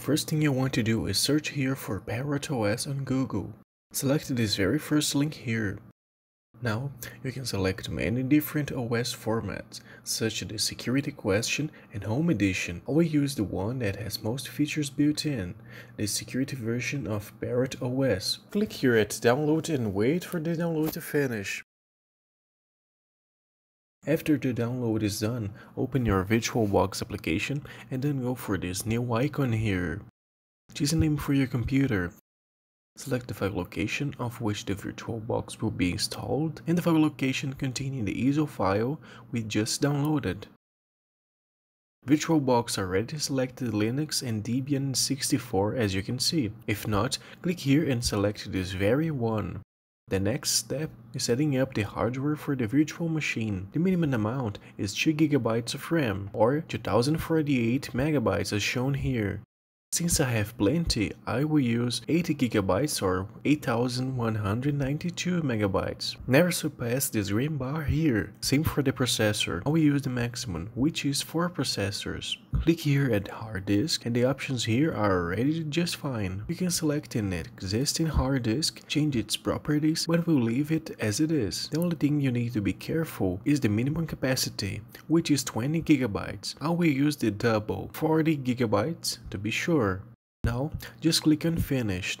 First thing you want to do is search here for Parrot OS on Google. Select this very first link here. Now, you can select many different OS formats, such as the Security Question and Home Edition. I will use the one that has most features built in, the security version of Parrot OS. Click here at download and wait for the download to finish. After the download is done, open your VirtualBox application and then go for this new icon here. Choose a name for your computer. Select the file location of which the VirtualBox will be installed and the file location containing the ISO file we just downloaded. VirtualBox already selected Linux and Debian 64 as you can see. If not, click here and select this very one. The next step is setting up the hardware for the virtual machine. The minimum amount is 2GB of RAM or 2048 MB as shown here. Since I have plenty, I will use 80GB or 8192 MB. Never surpass this green bar here. Same for the processor. I will use the maximum, which is 4 processors. Click here at hard disk and the options here are already just fine. You can select an existing hard disk, change its properties, but we'll leave it as it is. The only thing you need to be careful is the minimum capacity, which is 20GB. I will use the double, 40GB to be sure now, just click on Finish.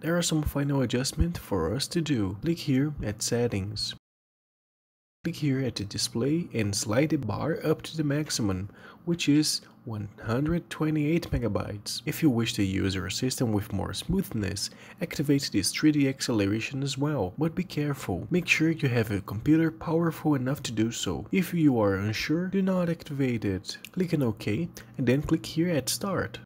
There are some final adjustments for us to do. Click here at Settings. Click here at the display and slide the bar up to the maximum, which is 128 megabytes. If you wish to use your system with more smoothness, activate this 3D acceleration as well, but be careful. Make sure you have a computer powerful enough to do so. If you are unsure, do not activate it. Click on OK and then click here at Start.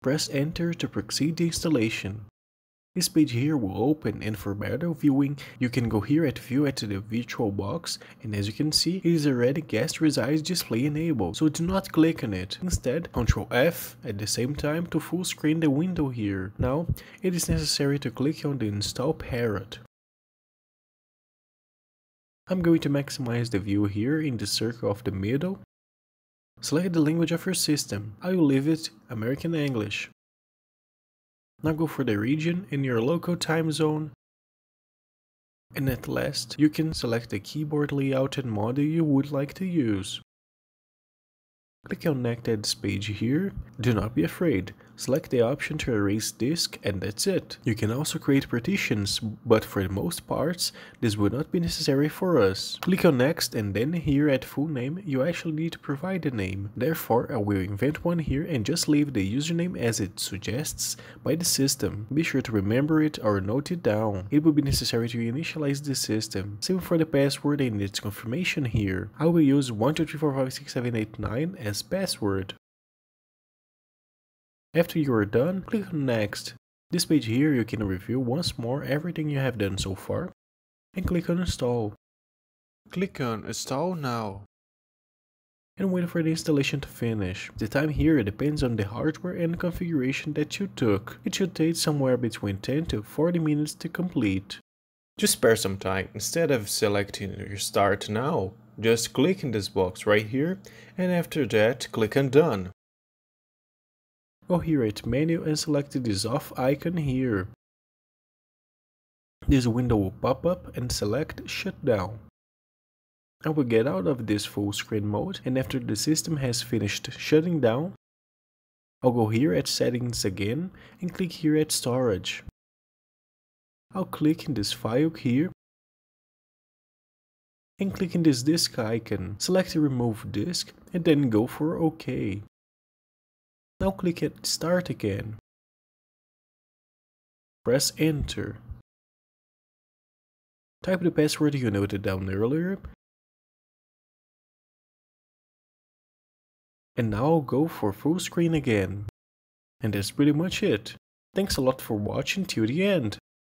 Press enter to proceed the installation. This page here will open and for better viewing, you can go here at view at the virtual box and as you can see, it is already guest resize display enabled, so do not click on it. Instead, Ctrl F at the same time to full screen the window here. Now, it is necessary to click on the install parrot. I'm going to maximize the view here in the circle of the middle Select the language of your system. I will leave it American English. Now go for the region in your local time zone. And at last, you can select the keyboard layout and model you would like to use. Click on Next page here. Do not be afraid. Select the option to erase disk and that's it. You can also create partitions, but for the most parts, this would not be necessary for us. Click on next and then here at full name, you actually need to provide a name. Therefore, I will invent one here and just leave the username as it suggests by the system. Be sure to remember it or note it down. It will be necessary to initialize the system. Same for the password and its confirmation here. I will use 1234567889 as password. After you are done, click on next. This page here you can review once more everything you have done so far and click on install. Click on install now and wait for the installation to finish. The time here depends on the hardware and configuration that you took. It should take somewhere between 10 to 40 minutes to complete. Just spare some time. Instead of selecting your start now, just click in this box right here and after that click on done. Go here at menu and select this off icon here. This window will pop up and select shutdown. I will get out of this full screen mode and after the system has finished shutting down, I'll go here at settings again and click here at storage. I'll click in this file here and click in this disk icon, select remove disk and then go for OK. Now click at start again. Press enter. Type the password you noted down earlier. And now go for full screen again. And that's pretty much it. Thanks a lot for watching till the end.